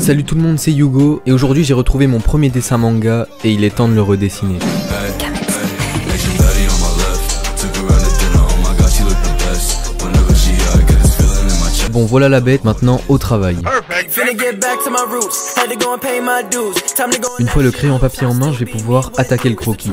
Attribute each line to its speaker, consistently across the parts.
Speaker 1: Salut tout le monde, c'est Yugo et aujourd'hui j'ai retrouvé mon premier dessin manga et il est temps de le redessiner. Bon voilà la bête, maintenant au travail. Une fois le crayon papier en main, je vais pouvoir attaquer le croquis.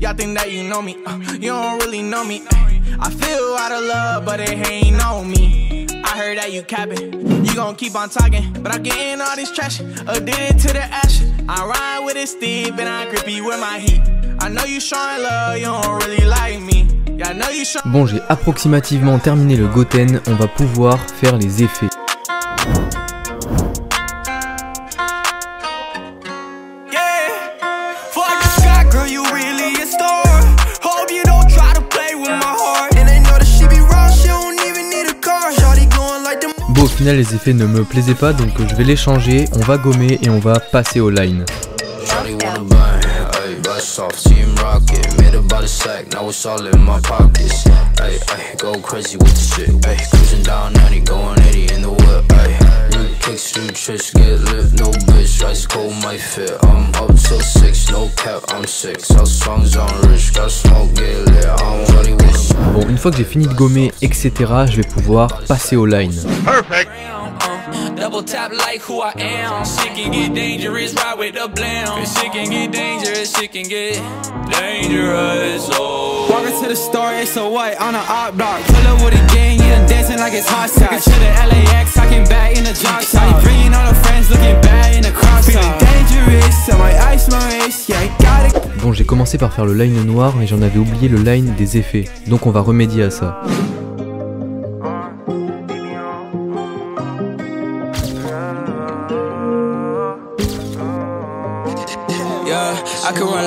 Speaker 1: Y'all think that you know me, uh, you don't really know me. I feel out of love, but it ain't on me. I heard that you capping, you gon' keep on talking, but I'm getting all this trash, addicted to the ash. I ride with it steep and I grip you with my heat. I know you showing love, you don't really like me. Bon, j'ai approximativement terminé le Goten, on va pouvoir faire les effets. Les effets ne me plaisaient pas donc je vais les changer, on va gommer et on va passer au line. Une fois que j'ai fini de gommer, etc., je vais pouvoir passer au line. Double tap like who I am. Shit can get dangerous, ride with the blam. Shit can get dangerous, shit can get dangerous. Oh. Walking to the store, it's a white on an op block. Pull up with a gang, yeah, dancing like it's hot sauce. to the LAX, talking back in the jock shop. Bringing all the friends, looking bad in the cross Feeling dangerous, I might ice my race, yeah, I got it. J'ai commencé par faire le line noir, mais j'en avais oublié le line des effets. Donc on va remédier à ça.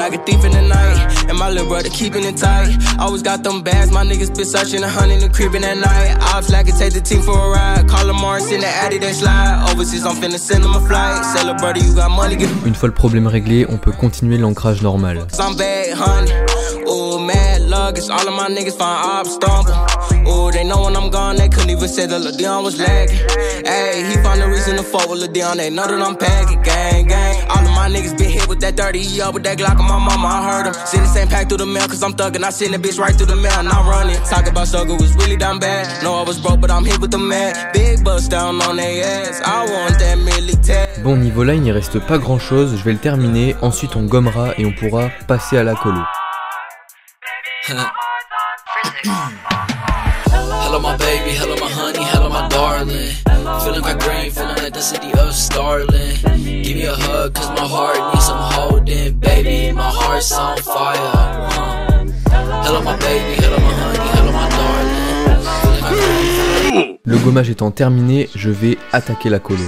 Speaker 1: Like a thief in the night. And my little brother keeping it tight. Always got them bags, my niggas been searching a hundred and creeping at night. Ops like take the team for a ride. Call them in the Addy, they slide. Overseas, I'm finna send them a flight. Sell a brother, you got money. Une fois le problème réglé, on peut continuer l'ancrage normal. Some bad honey. Mad luggage. All of my niggas find ops stumble. They know when I'm gone, they couldn't even say that Lil Dion was lagging. Hey, he found a reason to fuck with Lil Dion, they know that I'm packing. Gang, gang. My niggas been hit with that 30 up with that Glock on my mama, I heard him. Send the same pack through the mail, cause I'm thuggin'. I send the bitch right through the mail, and I'm running. Talk about struggle was really down bad. No, I was broke, but I'm hit with the man. Big bust down on their ass. I want that military. Bon, niveau line, il reste pas grand chose. Je vais le terminer. Ensuite, on gommera et on pourra passer à la colo. hello my baby, hello my honey, hello my darling. Feeling quite green, feeling like the city of Starling. Give me a hug cause my heart needs some holding. Baby, my heart's on fire. Uh. Hello my baby, hello my honey, hello my darling. Le gommage étant terminé, je vais attaquer la colo.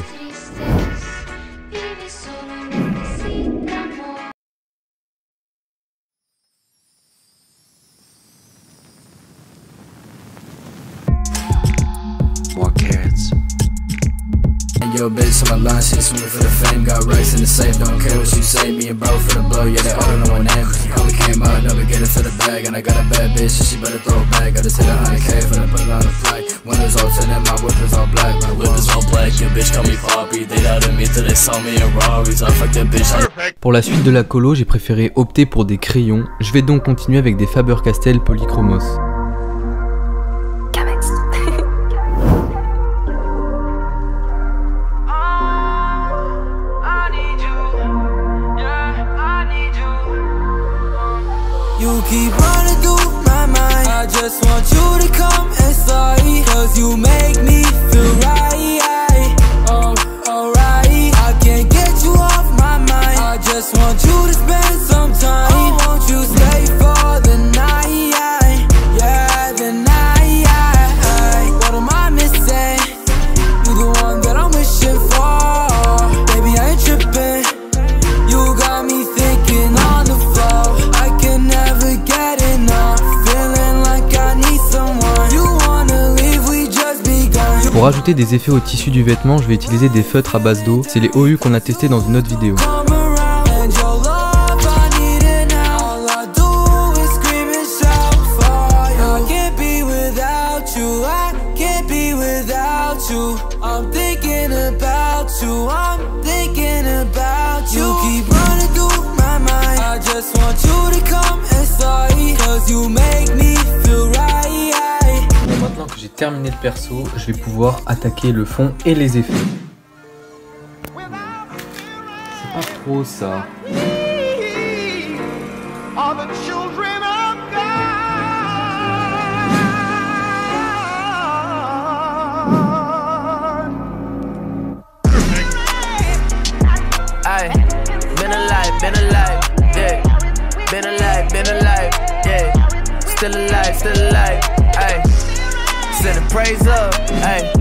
Speaker 1: Your bitch on my line, shit swimming for the fame. Got racks in the safe, don't care what you say. Me and bro for the blow, yeah, they all know my name. Only came out, never get it to the bag. And I got a bad bitch, so she better throw it back. Gotta hit a 100k for the put it on the flight. Windows all tinted, my whip is all black. My whip is all black, your bitch call me Poppy. They doubted me till they saw me in Rari's. I fucked that bitch. Pour la suite de la colo, j'ai préféré opter pour des crayons. Je vais donc continuer avec des Faber-Castell Polychromos. Want you to come inside Cause you make
Speaker 2: Pour ajouter des effets au tissu du vêtement, je vais utiliser des feutres à base d'eau. C'est les OU qu'on a testé dans une autre vidéo. J'ai terminé le perso, je vais pouvoir attaquer le fond et les effets. C'est pas trop ça. Still alive, still alive, praise up, hey.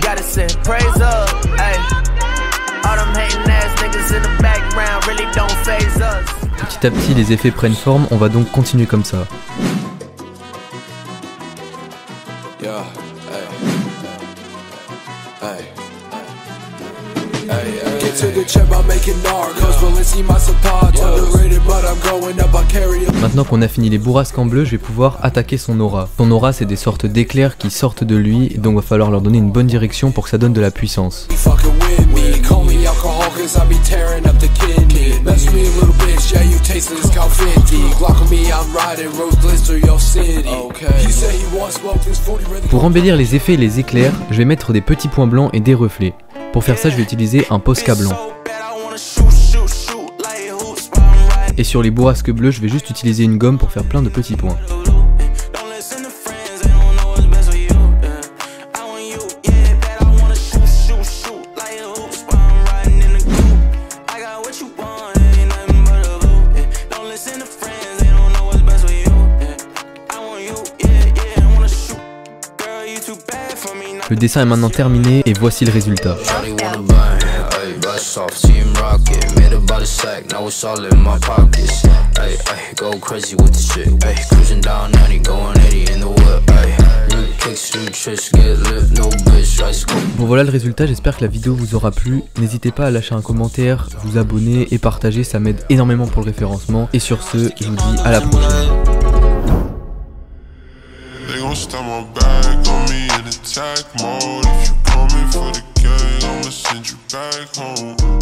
Speaker 2: Gotta send praise up, hey. All them hating ass niggas in the background really don't phase us. Petit à petit, les effets prennent forme, on va donc continuer comme ça. Yeah, hey. Hey. Maintenant qu'on a fini les bourrasques en bleu, je vais pouvoir attaquer son aura. Son aura, c'est des sortes d'éclairs qui sortent de lui, donc va falloir leur donner une bonne direction pour que ça donne de la puissance. Pour embellir les effets et les éclairs, je vais mettre des petits points blancs et des reflets. Pour faire ça, je vais utiliser un Posca blanc. Et sur les bourrasques bleues, je vais juste utiliser une gomme pour faire plein de petits points. Le dessin est maintenant terminé et voici le résultat. Bon voilà le résultat, j'espère que la vidéo vous aura plu. N'hésitez pas à lâcher un commentaire, vous abonner et partager, ça m'aide énormément pour le référencement. Et sur ce, je vous dis à la prochaine. Attack mode. If you coming for the gang, I'ma send you back home.